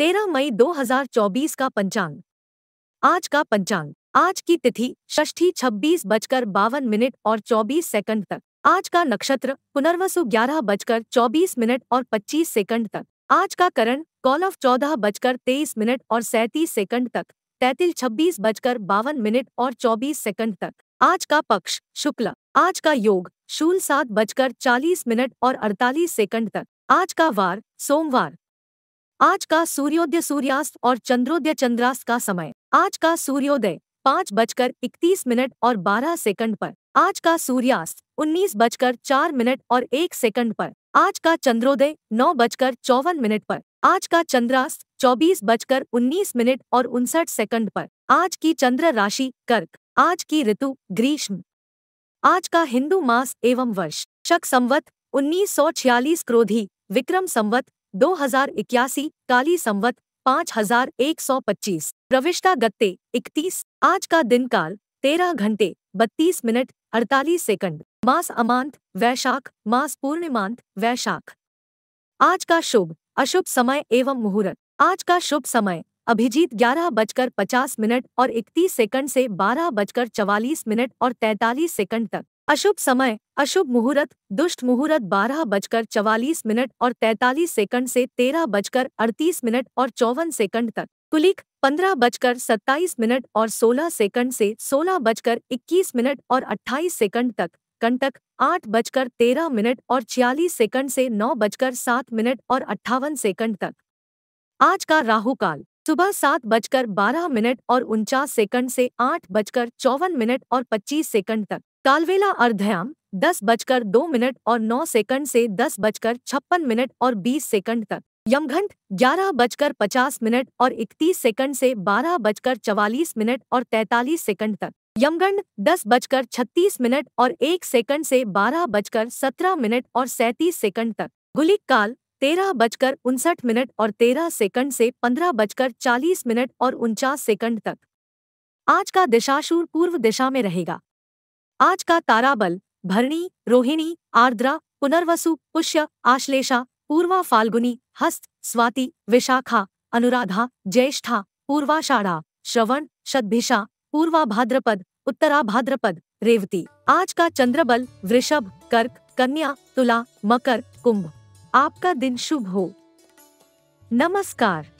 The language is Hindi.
तेरह मई 2024 का पंचांग। आज का पंचांग। आज की तिथि षष्ठी छब्बीस बजकर बावन मिनट और चौबीस सेकंड तक। आज का नक्षत्र पुनर्वसु ग्यारह बजकर चौबीस मिनट और पच्चीस सेकंड तक। आज का करण कॉल ऑफ़ चौदह बजकर तेईस मिनट और सैंतीस सेकंड तक। तैतिल छब्बीस बजकर बावन मिनट और चौबीस सेकंड तक। आज का पक्ष शुक्ल। आज का योग शूल सात बजकर चालीस मिनट और अड़तालीस सेकंड तक। आज का वार सोमवार। आज का सूर्योदय सूर्यास्त और चंद्रोदय चंद्रास्त का समय। आज का सूर्योदय पाँच बजकर इकतीस मिनट और बारह सेकंड पर। आज का सूर्यास्त उन्नीस बजकर चार मिनट और एक सेकंड पर। आज का चंद्रोदय नौ बजकर चौवन मिनट पर। आज का चंद्रास्त चौबीस बजकर उन्नीस मिनट और उनसठ सेकंड पर। आज की चंद्र राशि कर्क। आज की ऋतु ग्रीष्म। आज का हिंदू मास एवं वर्ष। शक संवत उन्नीस सौ छियालीस क्रोधी। विक्रम संवत दो हज़ार इक्यासी, काली संवत, पाँच हज़ार एक सौ पच्चीस, प्रविष्टा गत्ते, इकतीस, आज का दिन काल, तेरह घंटे, बत्तीस मिनट, अड़तालीस सेकंड, मास अमांत, वैशाख, मास पूर्णिमांत, वैशाख। आज का शुभ, अशुभ समय एवं मुहूर्त, आज का शुभ समय, अभिजीत ग्यारह बजकर पचास मिनट और इकतीस सेकंड से बारह बजकर चवालीस मिनट और तैतालीस सेकंड तक। अशुभ समय, अशुभ मुहूर्त, दुष्ट मुहूर्त बारह बजकर चवालीस मिनट और तैतालीस सेकंड से तेरह बजकर अड़तीस मिनट और चौवन सेकंड तक। कुलिक, पंद्रह बजकर सत्ताईस मिनट और सोलह सेकंड से सोलह बजकर इक्कीस मिनट और अट्ठाईस सेकंड तक। कंटक, आठ बजकर तेरह मिनट और छियालीस सेकंड से नौ बजकर सात मिनट और अट्ठावन सेकंड तक। आज का राहु काल, सुबह सात बजकर बारह मिनट और उनचास सेकंड से आठ बजकर चौवन मिनट और पच्चीस सेकंड तक। कालवेला अर्धयाम, दस बजकर दो मिनट और नौ सेकंड से दस बजकर छप्पन मिनट और बीस सेकंड तक। यमघंट, ग्यारह बजकर पचास मिनट और इकतीस सेकंड से बारह बजकर चवालीस मिनट और तैतालीस सेकंड तक। यमगंड दस बजकर छत्तीस मिनट और एक सेकंड से बारह बजकर सत्रह मिनट और सैंतीस सेकंड तक। गुलिक काल, तेरह बजकर उनसठ मिनट और तेरह सेकंड से पंद्रह बजकर चालीस मिनट और उनचास सेकंड तक। आज का दिशाशूर पूर्व दिशा में रहेगा। आज का ताराबल, भरणी, रोहिणी, आर्द्रा, पुनर्वसु, पुष्य, आश्लेषा, पूर्वा फाल्गुनी, हस्त, स्वाति, विशाखा, अनुराधा, ज्येष्ठा पूर्वाषाढ़ा श्रवण शतभिषा पूर्वा भाद्रपद, उत्तरा भाद्रपद, रेवती। आज का चंद्रबल, वृषभ, कर्क, कन्या, तुला, मकर, कुंभ। आपका दिन शुभ हो। नमस्कार।